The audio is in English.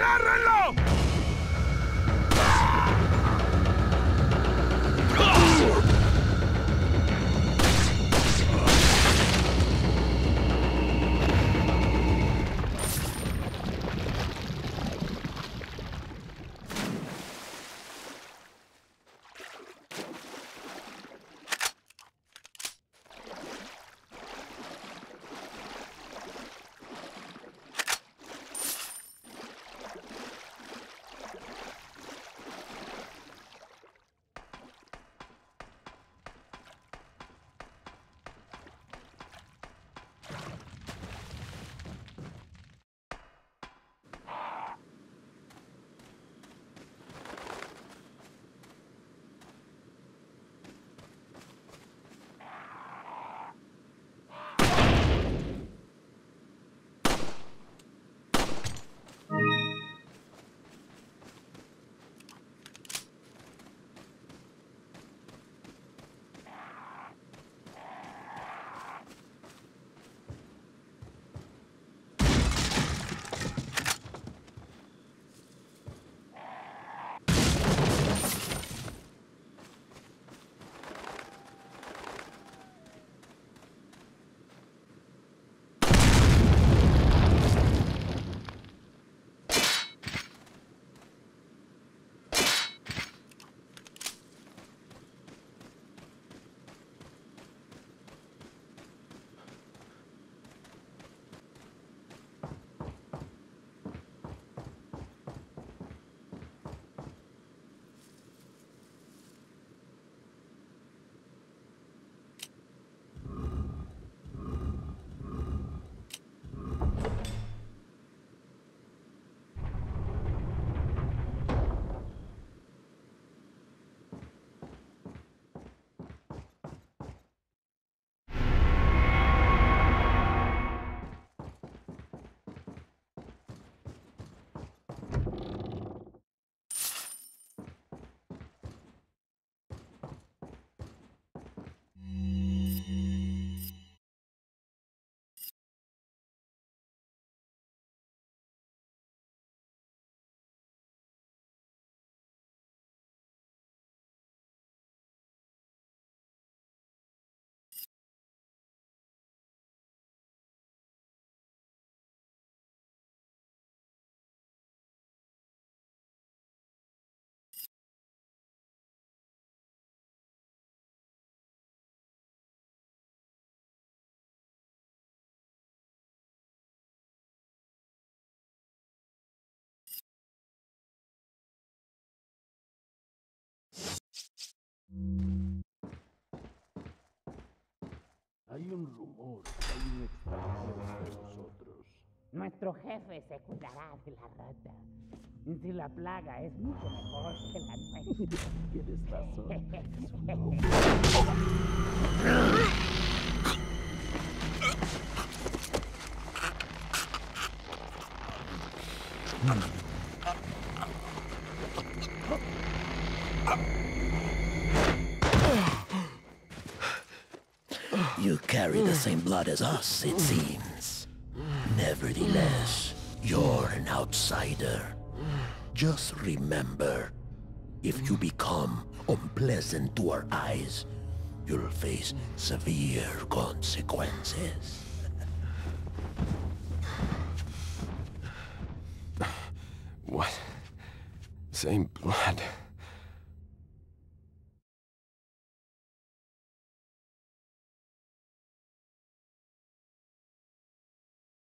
¡Agárrenlo! Hay un rumor, hay un extranjero entre nosotros. Nuestro jefe se cuidará de la rata. Si la plaga es mucho mejor que la nuestra. Tienes razón. You carry the same blood as us, it seems. Nevertheless, you're an outsider. Just remember, if you become unpleasant to our eyes, you'll face severe consequences. What? Same blood.